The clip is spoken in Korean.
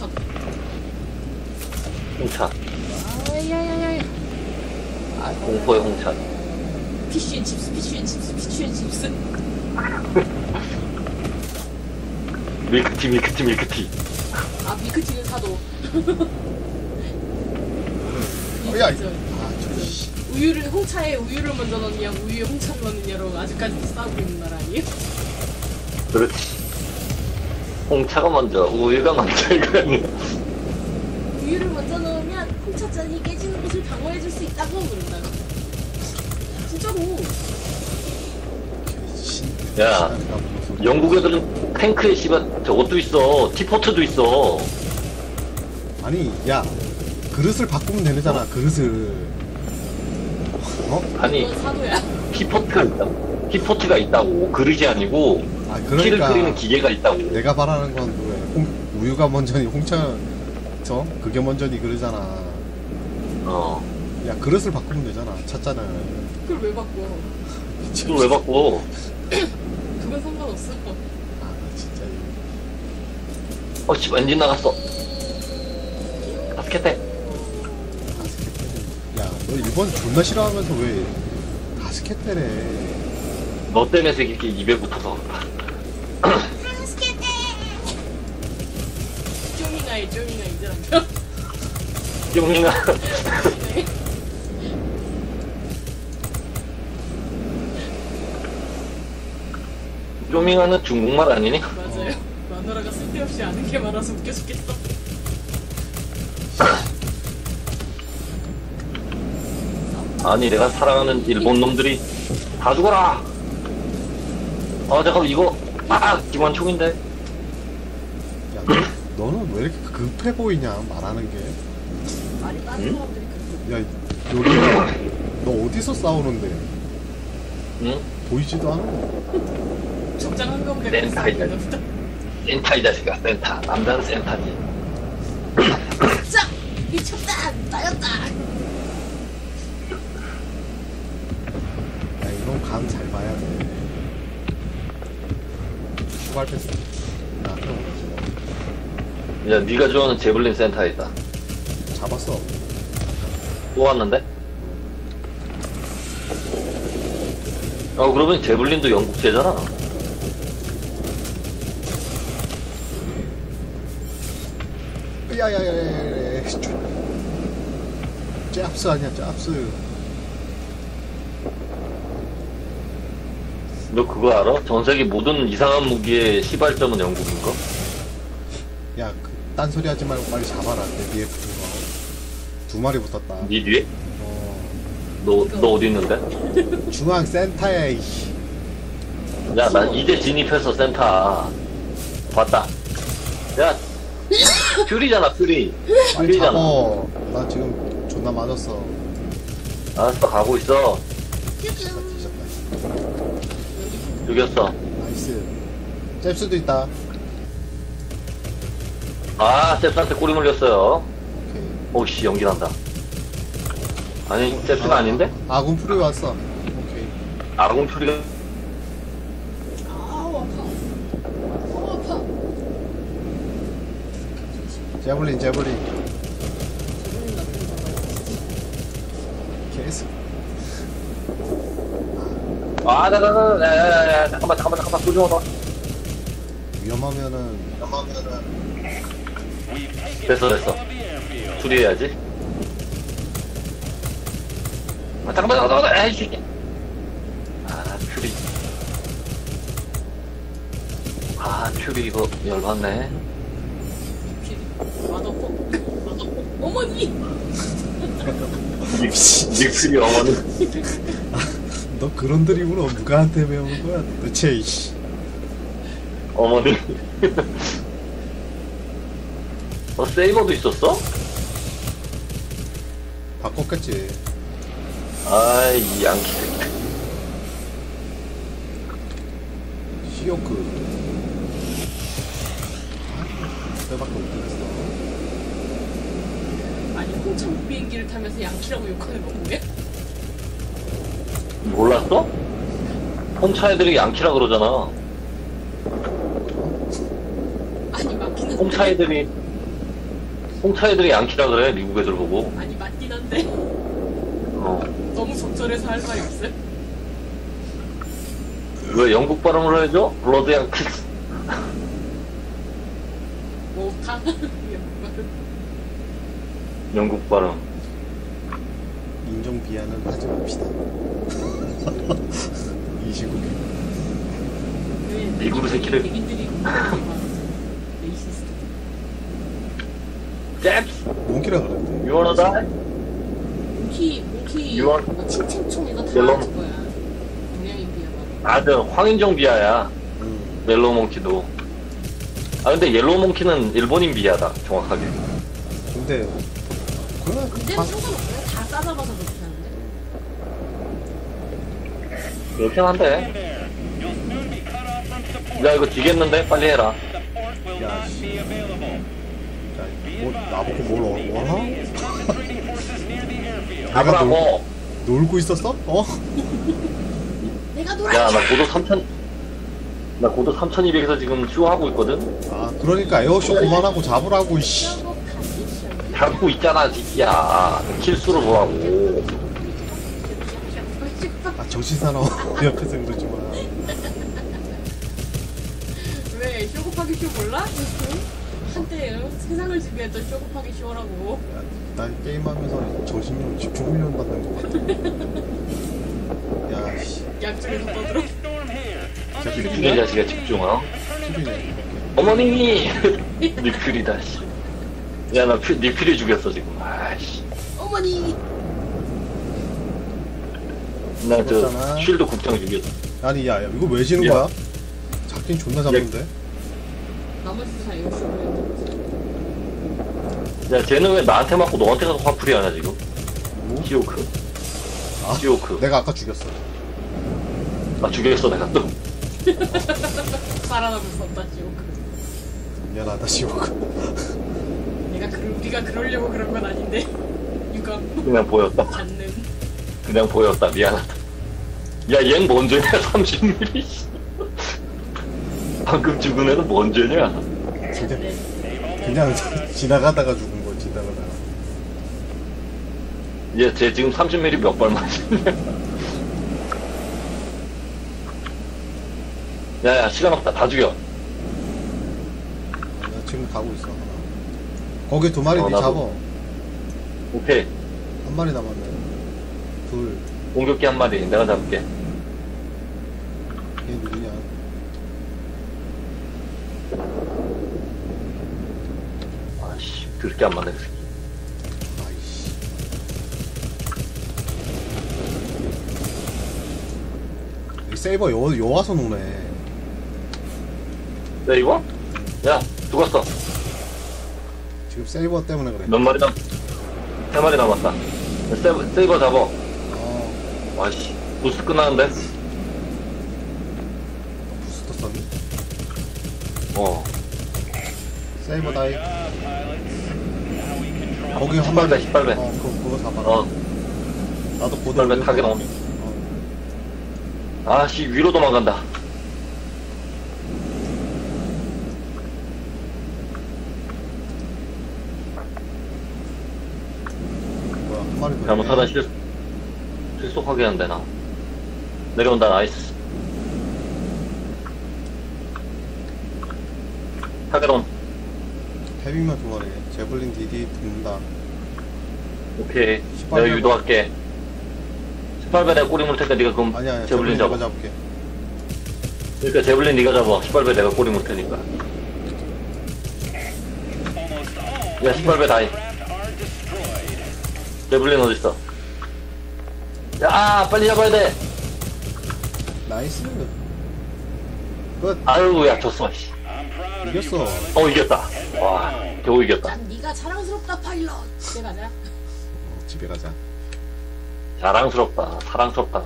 홍천. 홍차. 아야야야야. 아, 공포의 홍차. fish and chips, fish and chips, fish and chips. 밀크티, 밀크티, 밀크티. 아 밀크티는 사도. 어, 야, 이거 아, 저, 씨. 우유를 홍차에 우유를 먼저 넣느냐 우유에 홍차를 넣느냐로 아직까지도 싸우고 있는 나라 아니에요? 그렇지. 홍차가 먼저, 우유가 먼저, 이거는. 우유를 먼저 넣으면 홍차잔이 깨지는 것을 방어해줄 수 있다고 그런다고. 진짜로. 씨. 야, 영국 애들은 탱크에 씨발 저것도 있어. 티포트도 있어. 아니, 야, 그릇을 바꾸면 되잖아, 그릇을. 어? 아니, 그건 사도야. 티포트가 있다고. 티포트가 있다고. 그릇이 아니고, 아, 티를 그러니까. 끓이는 기계가 있다고. 내가 말하는 건 왜, 홍, 우유가 먼저니 홍차, 저? 그게 먼저니 그러잖아. 어. 야, 그릇을 바꾸면 되잖아, 찻잔을. 그걸 왜 바꿔? 이걸 왜 바꿔? 그건 상관없어. 아, 나 진짜. 어, 씨, 엔진 나갔어. 가스켓 야, 너 일본 존나 싫어하면서 왜 가스켓테래? 너 때문에 이렇게 입에 붙어서. 쪼미나이 쪼미나이 이제부터. 용인아. 쪼밍아는 중국말 아니니? 맞아요. 마누라가 쓸데없이 아는 게 많아서 웃겨 죽겠어. 아니 내가 사랑하는 일본 놈들이 다 죽어라. 아 잠깐 이거 아 기관 총인데. 야, 너, 너는 왜 이렇게 급해 보이냐, 말하는 게. 빠른 응? 사람들이. 야, 여기, 너 어디서 싸우는데? 응? 보이지도 않아. 적장한 건데 센터 그랬어. 있다. 센타 이 자식아 센타. 남자는 센타지. 자 미쳤다 나였다. 야, 이건 감 잘 봐야 돼. 출발 패스. 나 그럼 야 네가 좋아하는 제블린 센터에 있다. 잡았어. 또 왔는데? 어 그러면 제블린도 영국제잖아. 야야야야야. 짭스 아니야, 짭스. 너 그거 알아? 전 세계 모든 이상한 무기의 시발점은 영국인 거? 야, 그, 딴 소리 하지 말고 빨리 잡아라. 내 뒤에 붙은 거. 두 마리 붙었다. 네 뒤에? 어, 너, 너 어디 있는데? 중앙 센터에, 이씨. 야, 난 이제 진입해서 센터. 봤다. 야, 퓨리잖아, 퓨리. 빨리 퓨리잖아. 잡어. 나 지금 존나 맞았어. 알았어, 가고 있어. 뒤졌다. 죽였어. nice. 잽스도 있다. 아, 셉스한테 꼬리 물렸어요. 오케이. 오씨, 연기 난다. 아니, 셉스가 아닌데? 아군 퓨리 왔어. 오케이. 아군 퓨리가 아우 아파. 아우 아파. 제블린, 제블린. 계속. 아, 나, 나, 나, 나, 야, 야, 야, 잠깐만, 잠깐만, 잠깐만, 소중하다 위험하면은, 됐어, 됐어. 수리해야지. 아, 잠깐만, 잠깐만, 잠깐만, 에이씨. 아, 퓨리. 아, 퓨리 이거 열받네. 필. 맛없고. 맛없고. 어머니. 닉 퓨리 어머니. 너 그런 드립으로 누구한테 배우는 거야? 도대체, 이씨. 어머니. 어, 세이버도 있었어? 바꿨겠지. 아이, 이 양키. 시오크. 그때밖에 못 되겠어. 아니 홍천 비행기를 타면서 양키라고 욕하는 거 뭐야? 몰랐어? 홍차 애들이 양키라 그러잖아. 아니 맞긴 한데. 홍차 애들이 홍차 애들이 양키라 그래 미국 애들 보고 아니 맞긴 한데 어. 너무 적절해서 할 말이 없어요. 왜 영국 발음으로 해줘? 블러드 양키스 뭐 다. 영국 발음 인종 비하는 하지 맙시다. 이 시국에. 미국 새끼들. monkey라 wanna die? monkey monkey 뭐 ching ching chong 이거 다 yellow? 그거야. 동양인 비하가. 아, 저 황인종 비하야 음. yellow monkey도 아 근데 yellow monkey는 일본인 비하다 정확하게 근데 그 그때는 방- 상관없어요. 다 싸잡아서 그렇게 하는데. 그렇긴 한데 야 이거 지겠는데? 빨리 해라 야, 씨. 야, 뭐, 나보고 뭘 원- 원하? 내가 놀, 놀고 있었어? 어? 내가 놀아. 야나 고도 3000나 고도 3200에서 지금 쇼하고 있거든 아, 그러니까 에어쇼 그만하고 잡으라고, 이씨. 잡고 있잖아 새끼야 킬수로 보라고 아, 정신 사나워. 옆에서 그러지 마. 왜 쇼급하기 쇼 몰라? 한때 어? 세상을 지배했던 쇼급하기 쇼라고. 야, 난 게임하면서 정신력, 집중 훈련 받는 거 같아. 야, 씨. 양쪽에서 떠들어. 집중해 필이네? 자식아 집중 어? 필이네. 어머니 니필이다 야나 니필이 죽였어 지금 아이씨 어머니. 나 저 죽었잖아. 쉴드 국장 죽였어 아니, 야, 야, 이거 왜 지는 야. 거야? 잡긴 존나 잡는데? 나머지 다 이거 쇼. 야 쟤는 왜 나한테 맞고 너한테 가서 화풀이 하냐 지금 뭐? 시오크 아, 시오크 내가 아까 죽였어. 나 죽였어 내가 또 살아남을 수 없다 지옥. 미안하다, 시오크. 내가 그 우리가 그러려고 그런 건 아닌데. 유감 그냥 보였다 받는. 그냥 보였다 미안하다 야 얜 뭔 죄냐 30mm 방금 죽은 애는 뭔 죄냐 받는. 그냥 지나가다가 죽은 거, 지나가다가. 얘 쟤 지금 30mm 몇 발 맞았냐 야 야 시간 없다 다 죽여 아, 나 지금 가고 있어. 거기 두 마리 어, 니 나도. 잡어. 오케이 한 마리 남았네. 둘. 공격기 한 마리 내가 잡을게 얘 누구냐? 아씨 그렇게 안 맞네 그 아이씨. 이 세이버 여, 여 와서 노네. 야 이거? 야 죽었어 지금 세이버 때문에 그래. 몇 마리 남? 세 마리 남았다 세이버, 세이버 잡어 어, 와씨 boost 끝나는데? 부스터 썼니? 어 세이버 die. 거기 한 마리. 18배 18배 어, 그거, 그거 잡아라. 어 나도 보드 슈발베 올려서 타게. 어. 아씨 위로 도망간다 뭐야, 한 마리 더. 잘못하다. 실, 실속하게 한대 나 내려온다 나이스 타게론 헤비만 두 마리. 제블린 디디 붙는다. 오케이 18배. 내가 유도할게 슈발베 내가 꼬리 물 테니까 네가 그럼 아니야, 아니야. 제블린 잡아 잡을게. 그러니까 제블린 네가 잡아 슈발베 내가 꼬리 물 테니까 야 18배 다이 제블린 어딨어 야 빨리 잡아야 돼 nice. 끝. 아유 야 졌어 씨. 이겼어. 어 이겼다 와 겨우 이겼다 난 네가 자랑스럽다 파일럿. 집에 가자. 어, 집에 가자. 자랑스럽다 사랑스럽다